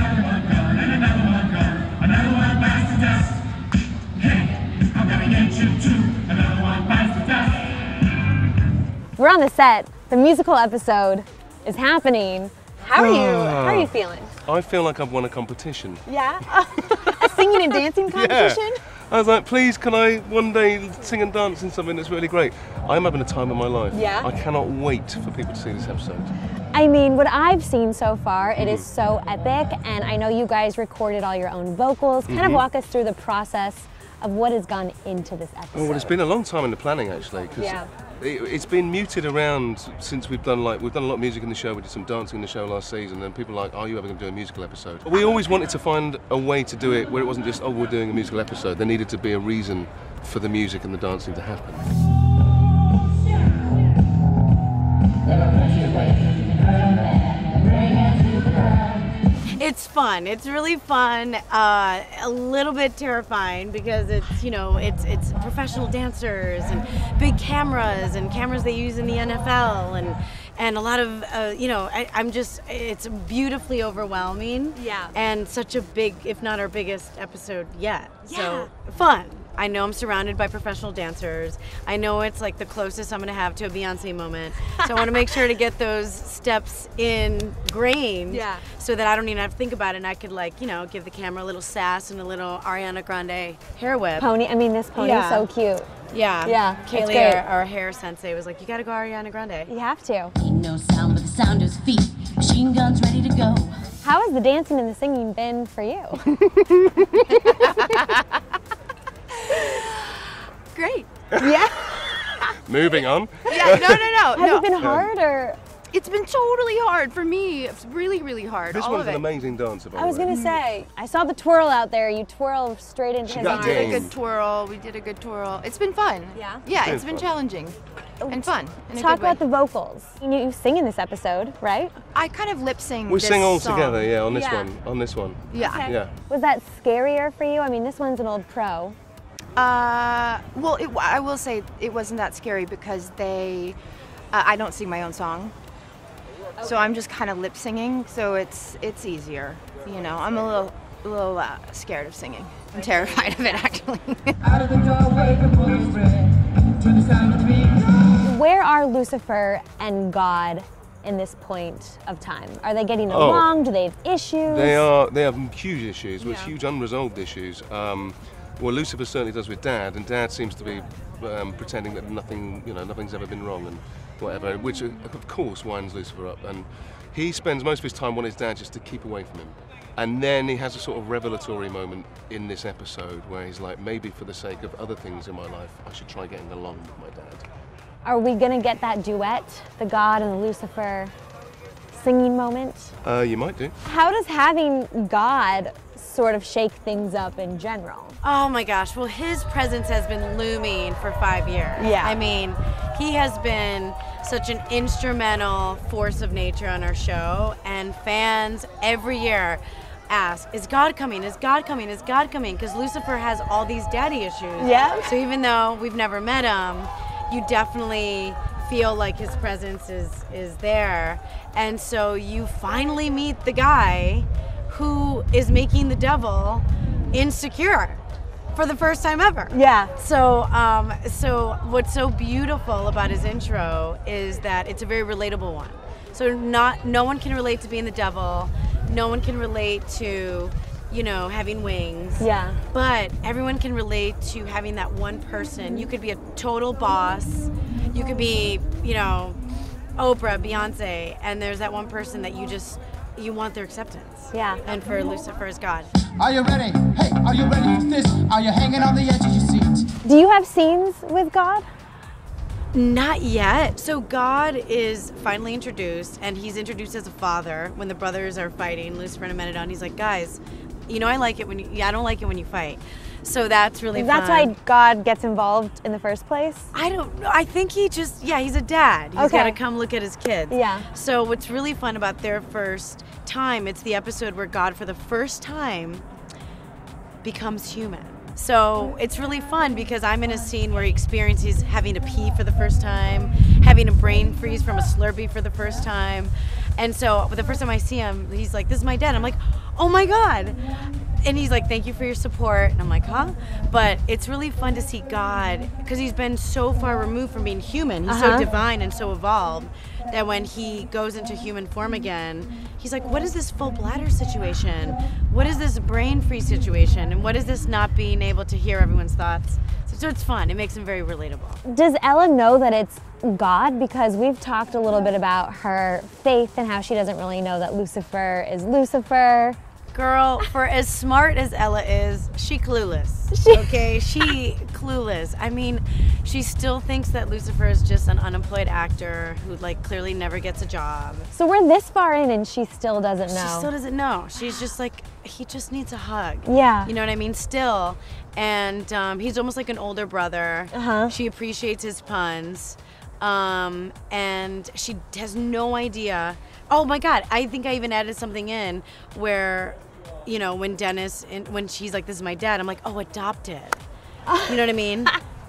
another one gone, and another one gone. Another one bites the dust. Hey, I'm gonna get you too. Another one bites the dust. We're on the set. The musical episode is happening. How are you? How are you feeling? I feel like I've won a competition. Yeah. a singing and dancing competition? Yeah. I was like, please, can I one day sing and dance in something that's really great? I'm having a time of my life. Yeah? I cannot wait for people to see this episode. I mean, what I've seen so far, it is mm-hmm. so epic, and I know you guys recorded all your own vocals. Kind of mm-hmm. walk us through the process of what has gone into this episode. Oh, well, it's been a long time in the planning actually, because Yeah. it, it's been muted around since we've done like we've done a lot of music in the show. We did some dancing in the show last season, and people are like, "Are you ever going to do a musical episode?" We always wanted to find a way to do it where it wasn't just, "Oh, we're doing a musical episode." There needed to be a reason for the music and the dancing to happen. It's fun. It's really fun. Uh, a little bit terrifying because it's you know it's it's professional dancers and big cameras and cameras they use in the NFL and and a lot of uh, you know I, I'm just it's beautifully overwhelming. Yeah. And such a big, if not our biggest episode yet. Yeah. So fun. I know I'm surrounded by professional dancers. I know it's like the closest I'm going to have to a Beyonce moment. So I want to make sure to get those steps ingrained Yeah. so that I don't even have to think about it and I could like, you know, give the camera a little sass and a little Ariana Grande hair whip. Pony, I mean, this pony is Yeah. so cute. Yeah. Yeah, it's Kaylee, our, our hair sensei, was like, you got to go Ariana Grande. You have to. Ain't no sound but the sound of his feet. Machine guns ready to go. How has the dancing and the singing been for you? Great. yeah. Moving on. Yeah, no, no, no. Has no. it been hard or? It's been totally hard for me. It's really, really hard. This all one's of an it. amazing dancer, by I was way. gonna mm. say, I saw the twirl out there. You twirl straight into She his got We did a good twirl. We did a good twirl. It's been fun. Yeah? Yeah, Been it's been fun. challenging oh, and fun. In a Talk good way. about the vocals. You, you sing in this episode, right? I kind of lip sing. We this sing all song. together, yeah, on this Yeah. one. On this one. Yeah. Okay. Yeah. Was that scarier for you? I mean, this one's an old pro. Uh, well, it, I will say it wasn't that scary because they, uh, I don't sing my own song, so I'm just kind of lip singing. So it's it's easier. You know, I'm a little a little uh, scared of singing. I'm terrified of it actually. Out of the doorway, the boys ran. To the sound of the beat. Where are Lucifer and God in this point of time? Are they getting Oh. along? Do they have issues? They are. They have huge issues, with Yeah. huge unresolved issues. Um, well, Lucifer certainly does with Dad, and Dad seems to be um, pretending that nothing, you know, nothing's ever been wrong and whatever, which uh, of course winds Lucifer up. And he spends most of his time wanting his dad just to keep away from him. And then he has a sort of revelatory moment in this episode where he's like, maybe for the sake of other things in my life, I should try getting along with my dad. Are we gonna get that duet, the God and the Lucifer singing moment? Uh, you might do. How does having God sort of shake things up in general? Oh my gosh. Well, his presence has been looming for five years. Yeah. I mean, he has been such an instrumental force of nature on our show, and fans every year ask, Is God coming? Is God coming? Is God coming? Because Lucifer has all these daddy issues. Yeah. So even though we've never met him, you definitely feel like his presence is is there. And so you finally meet the guy who is making the devil insecure for the first time ever. Yeah. So, um, so what's so beautiful about his intro is that it's a very relatable one. So not no one can relate to being the devil. No one can relate to, you know, having wings. Yeah. But everyone can relate to having that one person. You could be a total boss. You could be, you know, Oprah, Beyonce, and there's that one person that you just you want their acceptance. Yeah. And for Lucifer is God. Are you ready? Hey, are you ready for this? Are you hanging on the edge of your seat? Do you have scenes with God? Not yet. So God is finally introduced, and he's introduced as a father when the brothers are fighting, Lucifer and Amenadiel. He's like, guys, you know I like it when you, yeah, I don't like it when you fight. So that's really That's fun. why God gets involved in the first place. I don't know. I think he just, yeah, he's a dad. He's Okay. got to come look at his kids. Yeah. So what's really fun about their first time, it's the episode where God, for the first time, becomes human. So it's really fun because I'm in a scene where he experiences having to pee for the first time, having a brain freeze from a Slurpee for the first time, And so the first time I see him, he's like, "This is my dad." I'm like, "Oh my god." And he's like, "Thank you for your support." And I'm like, "Huh?" But it's really fun to see God because he's been so far removed from being human. He's Uh-huh. so divine and so evolved that when he goes into human form again, he's like, "What is this full bladder situation? What is this brain free situation? And what is this not being able to hear everyone's thoughts?" So, so it's fun. It makes him very relatable. Does Ella know that it's God? Because we've talked a little bit about her faith and how she doesn't really know that Lucifer is Lucifer. Girl, for as smart as Ella is, she clueless. okay, she clueless. I mean, she still thinks that Lucifer is just an unemployed actor who like clearly never gets a job. So we're this far in and she still doesn't know. She still doesn't know. She's just like he just needs a hug. Yeah. You know what I mean? Still, and um, he's almost like an older brother. Uh-huh. She appreciates his puns, um, and she has no idea. Oh my God! I think I even added something in where, you know, when Dennis, and when she's like, "This is my dad," I'm like, "Oh, adopted." You know what I mean?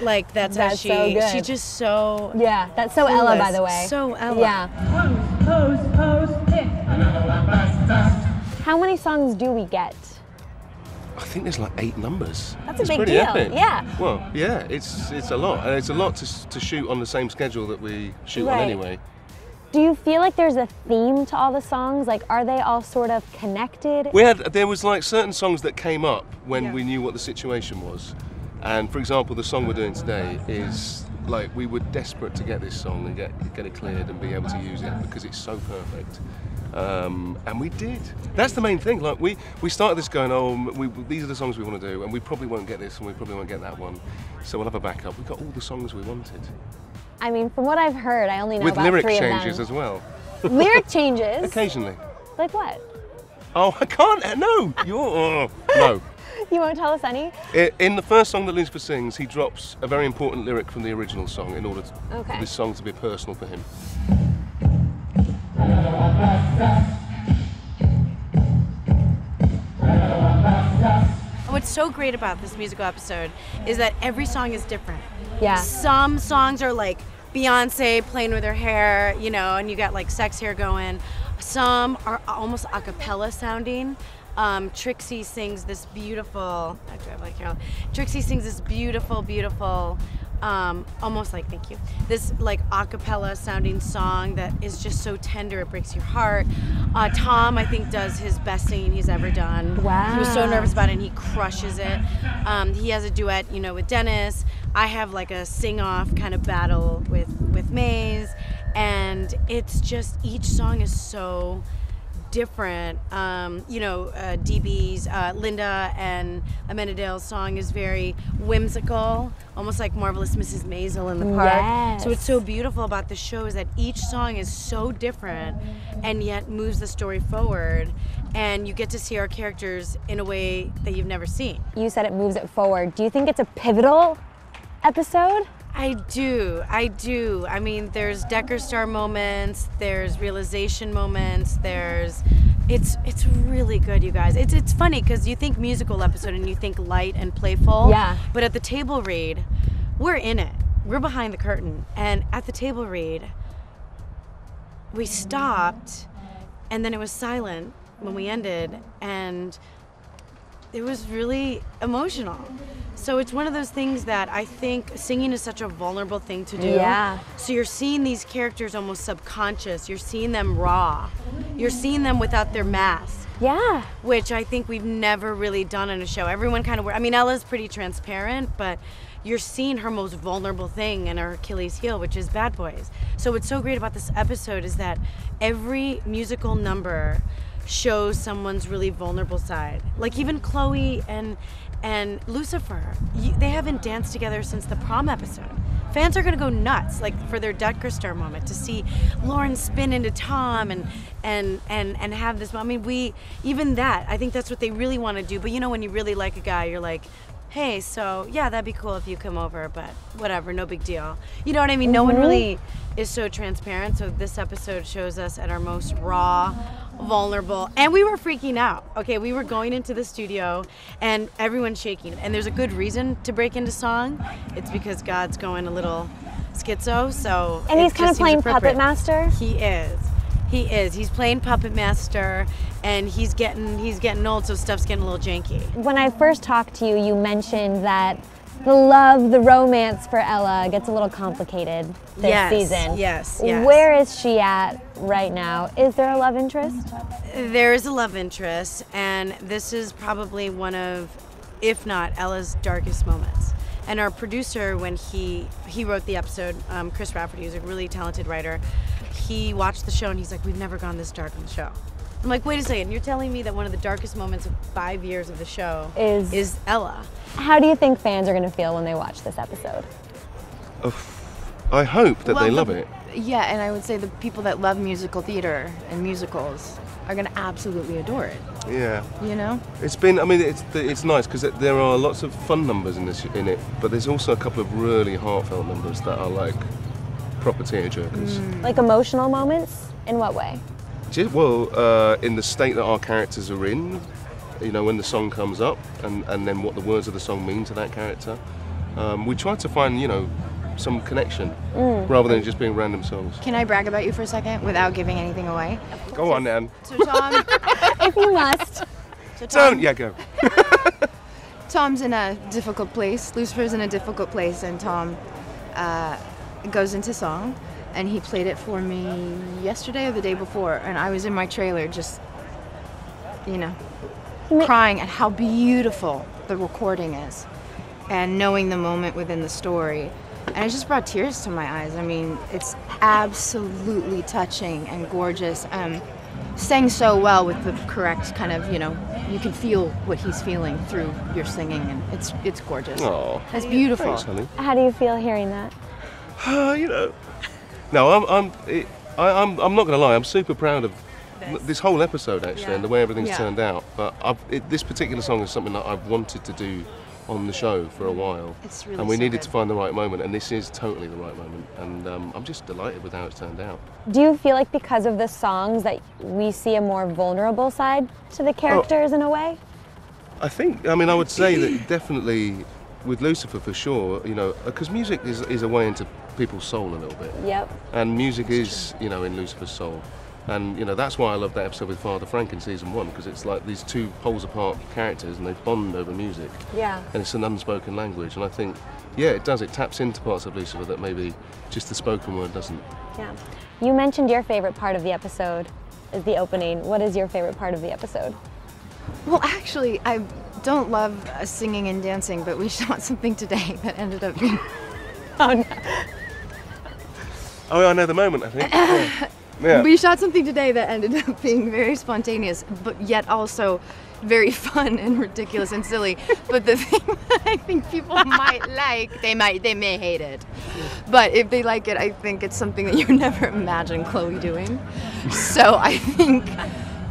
Like that's, how That's she. so good. She's just so. yeah, that's so Ella, by the way. So Ella. Yeah. Pose, pose, pose, pick. How many songs do we get? I think there's like eight numbers. That's a it's big deal, Epic. yeah. Well, yeah, it's it's a lot, and it's a lot to, to shoot on the same schedule that we shoot Right. on anyway. Do you feel like there's a theme to all the songs? Like, are they all sort of connected? We had there was like certain songs that came up when Yeah. we knew what the situation was, and for example, the song we're doing today is like we were desperate to get this song and get get it cleared and be able to use it because it's so perfect. Um, and we did. That's the main thing. Like we, we started this going, oh, we, these are the songs we want to do, and we probably won't get this, and we probably won't get that one. So we'll have a backup. We got all the songs we wanted, I mean, from what I've heard, I only know with about lyric three changes of as well. Lyric changes? Occasionally. Like what? Oh, I can't. uh, No, you're oh, no. You won't tell us any? In the first song that Lucifer sings, he drops a very important lyric from the original song in order to, Okay. for this song to be personal for him. What's so great about this musical episode is that every song is different. Yeah. Some songs are like Beyonce playing with her hair, you know, and you got like sex hair going. Some are almost a cappella sounding. Um, Trixie sings this beautiful. I like Carol. Trixie sings this beautiful, beautiful, um, almost like thank you. This like a cappella sounding song that is just so tender it breaks your heart. Uh, Tom, I think, does his best singing he's ever done. Wow. He was so nervous about it, and he crushes it. Um, he has a duet, you know, with Dennis. I have like a sing-off kind of battle with with Maze, and it's just each song is so different. Um, you know, uh, DB's uh, Linda and Amenadiel's song is very whimsical, almost like Marvelous Mrs. Maisel in the park. So it's so beautiful about the show is that each song is so different and yet moves the story forward. And you get to see our characters in a way that you've never seen. You said it moves it forward. Do you think it's a pivotal episode? I do. I do. I mean, there's Decker Star moments. There's realization moments. There's, it's it's really good, you guys. It's it's funny because you think musical episode and you think light and playful. Yeah. But at the table read, we're in it. We're behind the curtain, and at the table read, we stopped, and then it was silent when we ended, and it was really emotional. So it's one of those things that I think singing is such a vulnerable thing to do. Yeah. So you're seeing these characters almost subconscious. You're seeing them raw. You're seeing them without their mask, Yeah. which I think we've never really done in a show. Everyone kind of, I mean, Ella's pretty transparent, but you're seeing her most vulnerable thing and her Achilles heel, which is Bad Boys. So what's so great about this episode is that every musical number shows someone's really vulnerable side. Like even Chloe and and Lucifer, you, they haven't danced together since the prom episode. Fans are gonna go nuts, like for their Decker Star moment, to see Lauren spin into Tom and and and and have this. I mean, we even that. I think that's what they really want to do. But you know, when you really like a guy, you're like, hey, so yeah, that'd be cool if you come over, but whatever, no big deal. You know what I mean? No one mm-hmm. really is so transparent. So this episode shows us at our most raw, vulnerable, and we were freaking out. Okay, we were going into the studio and everyone's shaking. And there's a good reason to break into song. It's because God's going a little schizo. So And he's kind of playing Puppet. Master? He is. He is. He's playing puppet master, and he's getting he's getting old, so stuff's getting a little janky. When I first talked to you, you mentioned that the love, the romance for Ella gets a little complicated this Yes, season. yes, yes. Where is she at right now? Is there a love interest? There is a love interest, and this is probably one of, if not Ella's darkest moments. And our producer, when he he wrote the episode, um, Chris Rafferty, who's a really talented writer, he watched the show and he's like, "We've never gone this dark on the show." I'm like, "Wait a second, you're telling me that one of the darkest moments of five years of the show Is- is Ella?" How do you think fans are going to feel when they watch this episode? I hope that Well, they the- love it. Yeah, and I would say the people that love musical theater and musicals are going to absolutely adore it. Yeah. You know? It's been. I mean, it's it's nice because there are lots of fun numbers in this in it, but there's also a couple of really heartfelt numbers that are like proper tearjerkers. Like emotional moments? In what way? Ju- Well, uh, in the state that our characters are in, you know, when the song comes up, and and then what the words of the song mean to that character, um, we try to find you know some connection rather than just being random songs. Can I brag about you for a second without giving anything away? Go on, Nan. So Tom, if you must. so Tom, Don't. Yeah, go. Tom's in a difficult place. Lucifer's in a difficult place, and Tom uh, goes into song, and he played it for me yesterday or the day before, and I was in my trailer just, you know, crying at how beautiful the recording is, and knowing the moment within the story. And it just brought tears to my eyes. I mean, it's absolutely touching and gorgeous. Um, sang so well with the correct kind of, you know, you can feel what he's feeling through your singing, and it's it's gorgeous. Aw. It's beautiful. Thanks, honey. How do you feel hearing that? Uh, you know. No, I'm. I'm. It, I, I'm. I'm not going to lie. I'm super proud of this whole episode actually, and the way everything's Yeah. turned out. But I've, it, this particular song is something that I've wanted to do on the show for a while, It's really and we so needed good. to find the right moment, and this is totally the right moment. And um, I'm just delighted with how it's turned out. Do you feel like because of the songs that we see a more vulnerable side to the characters in a way? I think. I mean, I would say that definitely with Lucifer for sure. You know, because music is is a way into people's soul a little bit. Yep. and music is you know in Lucifer's soul and you know that's why I love that episode with Father Frank in season one because it's like these two poles apart characters and they bond over music Yeah. and it's an unspoken language and I think yeah it does it taps into parts of Lucifer that maybe just the spoken word doesn't Yeah. You mentioned your favorite part of the episode is the opening. What is your favorite part of the episode? Well, actually, I don't love uh, singing and dancing, but we shot something today that ended up being. Oh no. Oh I know the moment I think yeah, yeah. We shot something today that ended up being very spontaneous, but yet also very fun and ridiculous and silly. But the thing that I think people might like, they might, they may hate it. But if they like it, I think it's something that you never imagine Chloe doing. So I think.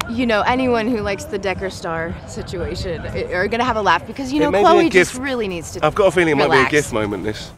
You know, anyone who likes the Decker Star situation eh, are gonna have a laugh because you know may be a Chloe just really needs to. I've got a feeling it might be a gift moment this